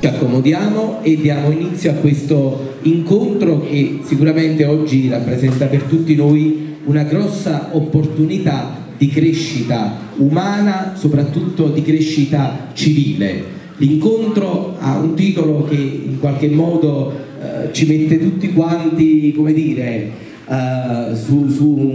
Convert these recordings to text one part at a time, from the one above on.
Ci accomodiamo e diamo inizio a questo incontro che sicuramente oggi rappresenta per tutti noi una grossa opportunità di crescita umana, soprattutto di crescita civile. L'incontro ha un titolo che in qualche modo eh, ci mette tutti quanti, come dire, Uh, su, su,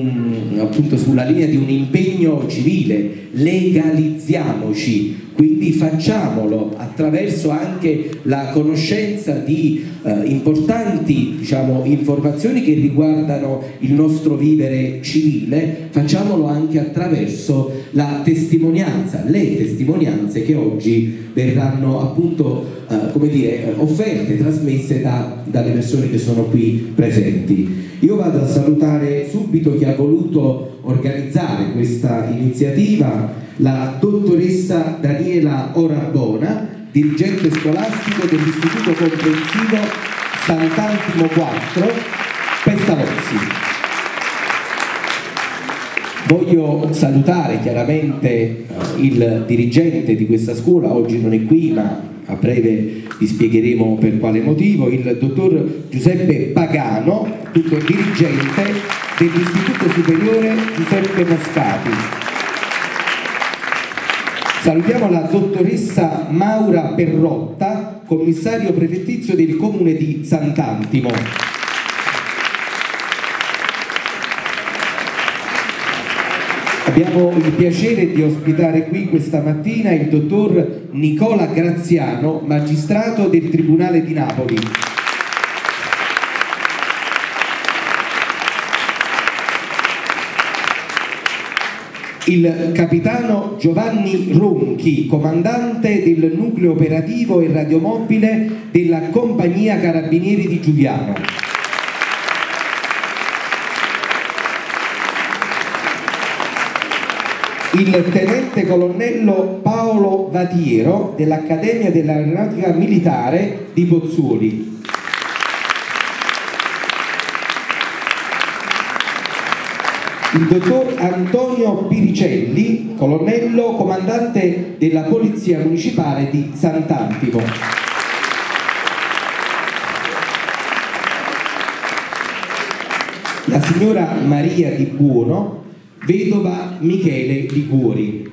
appunto sulla linea di un impegno civile, legalizziamoci, quindi facciamolo attraverso anche la conoscenza di uh, importanti diciamo, informazioni che riguardano il nostro vivere civile, facciamolo anche attraverso la testimonianza, le testimonianze che oggi verranno appunto come dire, offerte, trasmesse da, dalle persone che sono qui presenti. Io vado a salutare subito chi ha voluto organizzare questa iniziativa, la dottoressa Daniela Orabona, dirigente scolastico dell'Istituto Comprensivo Sant'Antimo 4, Pestalozzi. Voglio salutare chiaramente il dirigente di questa scuola, oggi non è qui ma a breve vi spiegheremo per quale motivo, il dottor Giuseppe Pagano, tutto dirigente dell'Istituto Superiore Giuseppe Moscati. Salutiamo la dottoressa Maura Perrotta, commissario prefettizio del comune di Sant'Antimo. Abbiamo il piacere di ospitare qui questa mattina il dottor Nicola Graziano, magistrato del Tribunale di Napoli. Il capitano Giovanni Ronchi, comandante del nucleo operativo e radiomobile della compagnia Carabinieri di Giuliano. Il tenente colonnello Paolo Vatiero dell'Accademia dell'Aeronautica Militare di Pozzuoli. Il dottor Antonio Piricelli, colonnello comandante della Polizia Municipale di Sant'Antimo. La signora Maria Di Buono, vedova Michele Liguori.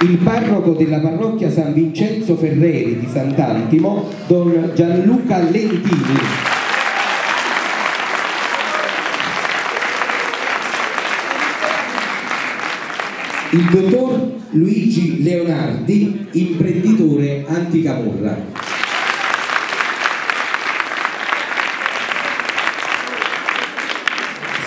Il parroco della parrocchia San Vincenzo Ferreri di Sant'Antimo, don Gianluca Lentini. Il dottor Luigi Leonardi, imprenditore anticamorra.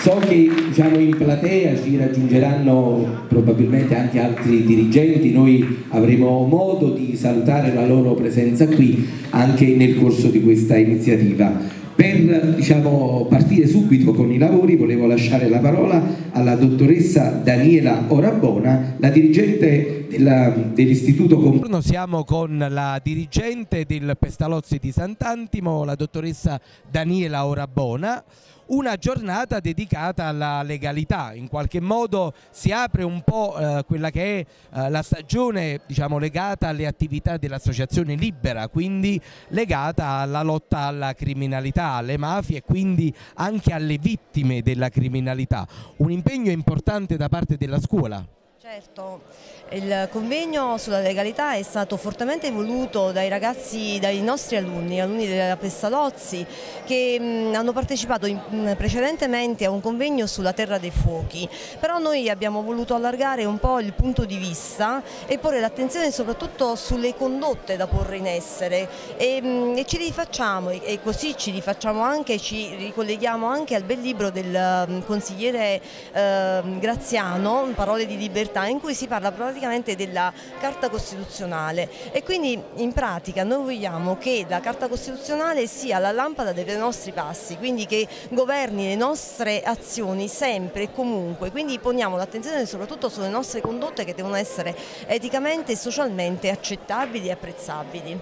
So che diciamo, in platea ci raggiungeranno probabilmente anche altri dirigenti, noi avremo modo di salutare la loro presenza qui anche nel corso di questa iniziativa. Per diciamo, partire subito con i lavori volevo lasciare la parola alla dottoressa Daniela Orabona, la dirigente dell'Istituto dell Siamo con la dirigente del Pestalozzi di Sant'Antimo, la dottoressa Daniela Orabona una giornata dedicata alla legalità, in qualche modo si apre un po' eh, quella che è eh, la stagione diciamo, legata alle attività dell'associazione libera, quindi legata alla lotta alla criminalità, alle mafie e quindi anche alle vittime della criminalità. Un impegno importante da parte della scuola. Certo, il convegno sulla legalità è stato fortemente voluto dai ragazzi, dai nostri alunni, alunni della Pestalozzi, che mh, hanno partecipato in, mh, precedentemente a un convegno sulla Terra dei Fuochi, però noi abbiamo voluto allargare un po' il punto di vista e porre l'attenzione soprattutto sulle condotte da porre in essere. E, mh, e ci rifacciamo e, così ci rifacciamo anche, ci ricolleghiamo anche al bel libro del consigliere eh, Graziano, Parole di libertà libertà in cui si parla praticamente della Carta Costituzionale e quindi in pratica noi vogliamo che la Carta Costituzionale sia la lampada dei nostri passi, quindi che governi le nostre azioni sempre e comunque, quindi poniamo l'attenzione soprattutto sulle nostre condotte che devono essere eticamente e socialmente accettabili e apprezzabili.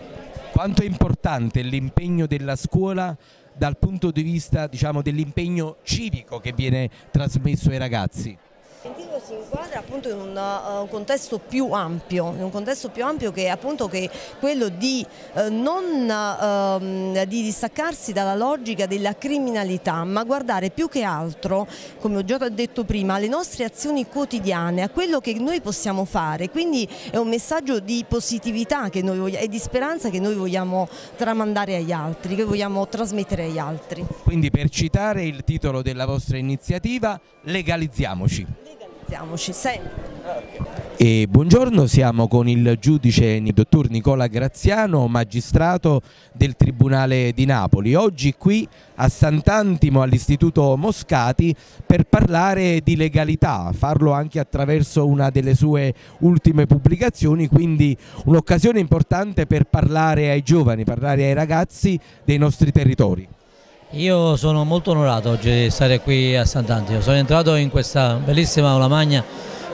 Quanto è importante l'impegno della scuola dal punto di vista diciamo, dell'impegno civico che viene trasmesso ai ragazzi? Si inquadra appunto in un, uh, contesto più ampio, in un contesto più ampio che è appunto che quello di uh, non uh, di distaccarsi dalla logica della criminalità, ma guardare più che altro, come ho già detto prima, alle nostre azioni quotidiane, a quello che noi possiamo fare. Quindi è un messaggio di positività vogliamo, e di speranza che noi vogliamo tramandare agli altri, che vogliamo trasmettere agli altri. Quindi per citare il titolo della vostra iniziativa, legalizziamoci. Legalizziamoci, sempre. E buongiorno, siamo con il giudice dottor Nicola Graziano, magistrato del Tribunale di Napoli. Oggi qui a Sant'Antimo all'Istituto Moscati per parlare di legalità, farlo anche attraverso una delle sue ultime pubblicazioni, quindi un'occasione importante per parlare ai giovani, parlare ai ragazzi dei nostri territori. Io sono molto onorato oggi di stare qui a Sant'Antimo, sono entrato in questa bellissima aula magna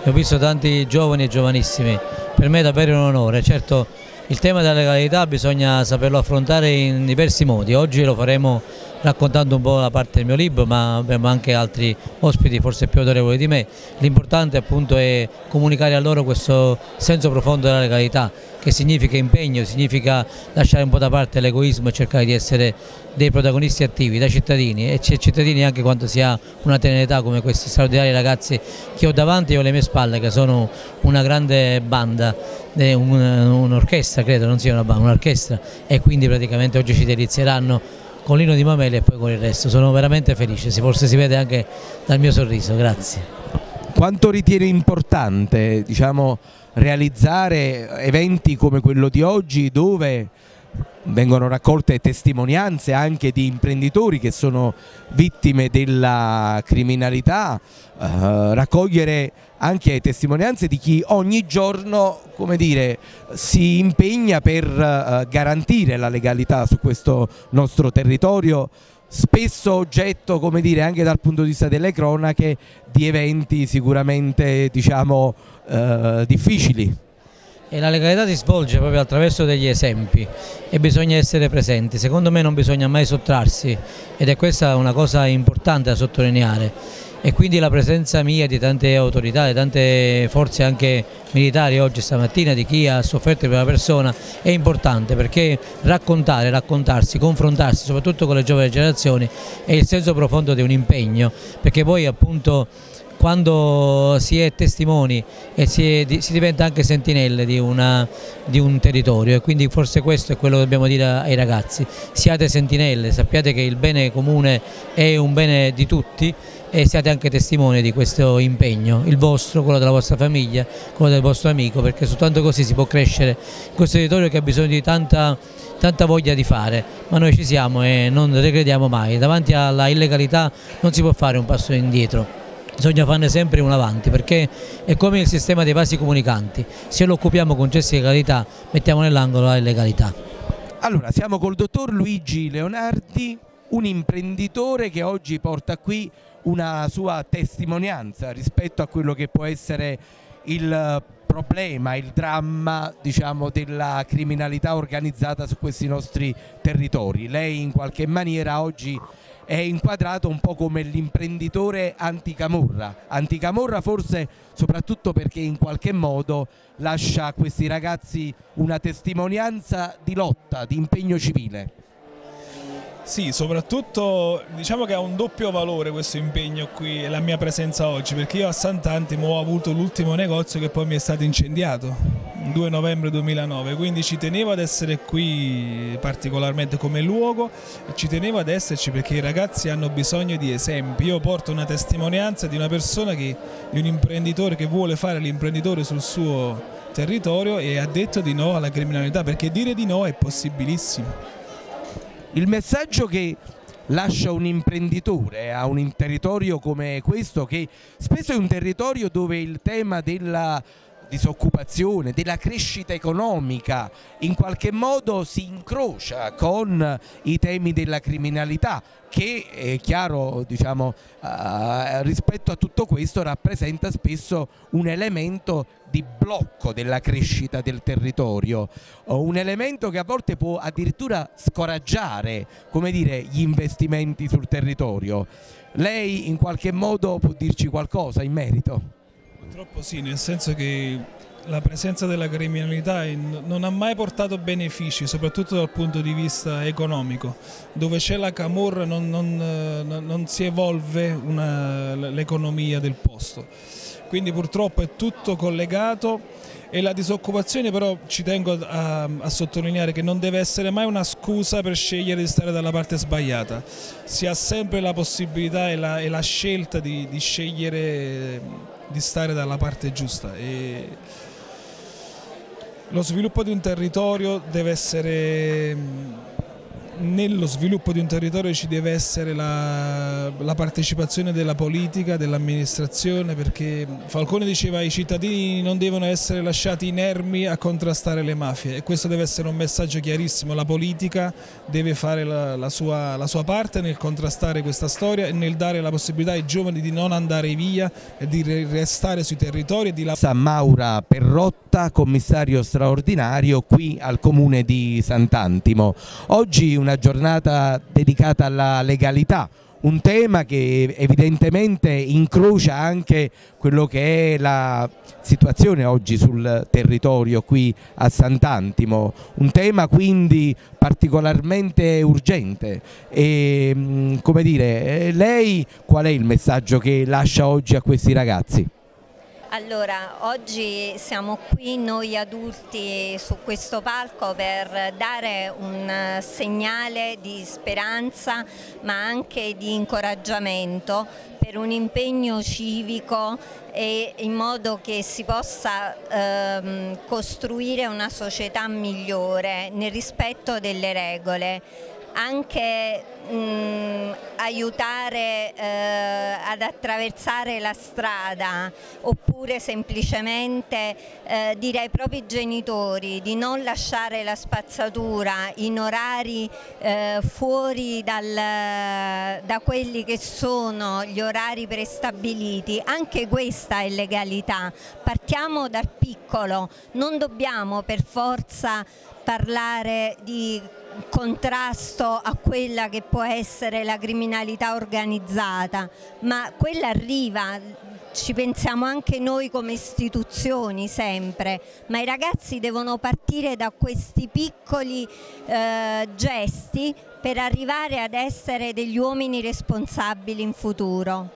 e ho visto tanti giovani e giovanissimi, per me è davvero un onore, certo il tema della legalità bisogna saperlo affrontare in diversi modi, oggi lo faremo raccontando un po' la parte del mio libro ma abbiamo anche altri ospiti forse più autorevoli di me, l'importante appunto è comunicare a loro questo senso profondo della legalità che significa impegno, significa lasciare un po' da parte l'egoismo e cercare di essere dei protagonisti attivi, da cittadini. E cittadini anche quando si ha una tenera età come questi straordinari ragazzi che ho davanti e ho alle mie spalle che sono una grande banda, un'orchestra credo, non sia una banda, un'orchestra. E quindi praticamente oggi ci delizieranno con Lino di Mameli e poi con il resto. Sono veramente felice, forse si vede anche dal mio sorriso, grazie. Quanto ritiene importante diciamo, realizzare eventi come quello di oggi dove vengono raccolte testimonianze anche di imprenditori che sono vittime della criminalità, eh, raccogliere anche testimonianze di chi ogni giorno dire, si impegna per eh, garantire la legalità su questo nostro territorio spesso oggetto dire, anche dal punto di vista delle cronache di eventi sicuramente diciamo, eh, difficili. E la legalità si svolge proprio attraverso degli esempi e bisogna essere presenti, secondo me non bisogna mai sottrarsi ed è questa una cosa importante da sottolineare. E quindi la presenza mia di tante autorità, di tante forze anche militari oggi stamattina, di chi ha sofferto in prima persona è importante perché raccontare, raccontarsi, confrontarsi soprattutto con le giovani generazioni è il senso profondo di un impegno. Perché poi appunto quando si è testimoni e si, è, si diventa anche sentinelle di, una, di, un territorio. E quindi forse questo è quello che dobbiamo dire ai ragazzi, siate sentinelle, sappiate che il bene comune è un bene di tutti e siate anche testimoni di questo impegno, il vostro, quello della vostra famiglia, quello del vostro amico, perché soltanto così si può crescere questo territorio che ha bisogno di tanta, tanta voglia di fare, ma noi ci siamo e non regrediamo mai, davanti alla illegalità non si può fare un passo indietro bisogna farne sempre un avanti perché è come il sistema dei vasi comunicanti, se lo occupiamo con gesti di legalità mettiamo nell'angolo la illegalità. Allora siamo col dottor Luigi Leonardi, un imprenditore che oggi porta qui una sua testimonianza rispetto a quello che può essere il problema, il dramma diciamo, della criminalità organizzata su questi nostri territori. Lei in qualche maniera oggi è inquadrato un po' come l'imprenditore anticamorra, anticamorra forse soprattutto perché in qualche modo lascia a questi ragazzi una testimonianza di lotta, di impegno civile. Sì, soprattutto diciamo che ha un doppio valore questo impegno qui e la mia presenza oggi, perché io a Sant'Antimo ho avuto l'ultimo negozio che poi mi è stato incendiato, il 2 novembre 2009, quindi ci tenevo ad essere qui particolarmente come luogo ci tenevo ad esserci perché i ragazzi hanno bisogno di esempi. Io porto una testimonianza di una persona, che, di un imprenditore che vuole fare l'imprenditore sul suo territorio e ha detto di no alla criminalità, perché dire di no è possibilissimo. Il messaggio che lascia un imprenditore a un territorio come questo, che spesso è un territorio dove il tema della disoccupazione, della crescita economica in qualche modo si incrocia con i temi della criminalità che è chiaro diciamo, uh, rispetto a tutto questo rappresenta spesso un elemento di blocco della crescita del territorio, un elemento che a volte può addirittura scoraggiare come dire, gli investimenti sul territorio. Lei in qualche modo può dirci qualcosa in merito? Purtroppo sì, nel senso che la presenza della criminalità non ha mai portato benefici, soprattutto dal punto di vista economico. Dove c'è la camorra non, non, non si evolve l'economia del posto. Quindi purtroppo è tutto collegato e la disoccupazione però ci tengo a, a, sottolineare che non deve essere mai una scusa per scegliere di stare dalla parte sbagliata, si ha sempre la possibilità e la, e la scelta di, di, scegliere di stare dalla parte giusta. E lo sviluppo di un territorio deve essere nello sviluppo di un territorio ci deve essere la, la partecipazione della politica, dell'amministrazione, perché Falcone diceva i cittadini non devono essere lasciati inermi a contrastare le mafie e questo deve essere un messaggio chiarissimo, la politica deve fare la, la, sua, la sua parte nel contrastare questa storia e nel dare la possibilità ai giovani di non andare via e di restare sui territori. Di San Maura Perrotta, commissario straordinario qui al comune di Sant'Antimo. Oggi un una giornata dedicata alla legalità, un tema che evidentemente incrocia anche quello che è la situazione oggi sul territorio qui a Sant'Antimo, un tema quindi particolarmente urgente e come dire, eh, lei qual è il messaggio che lascia oggi a questi ragazzi? Allora, oggi siamo qui noi adulti su questo palco per dare un segnale di speranza ma anche di incoraggiamento per un impegno civico e in modo che si possa ehm, costruire una società migliore nel rispetto delle regole. Anche mh, aiutare eh, ad attraversare la strada oppure semplicemente eh, dire ai propri genitori di non lasciare la spazzatura in orari eh, fuori dal, da quelli che sono gli orari prestabiliti, anche questa è legalità. Partiamo dal piccolo, non dobbiamo per forza parlare di contrasto a quella che può essere la criminalità organizzata, ma quella arriva, ci pensiamo anche noi come istituzioni sempre, ma i ragazzi devono partire da questi piccoli eh, gesti per arrivare ad essere degli uomini responsabili in futuro.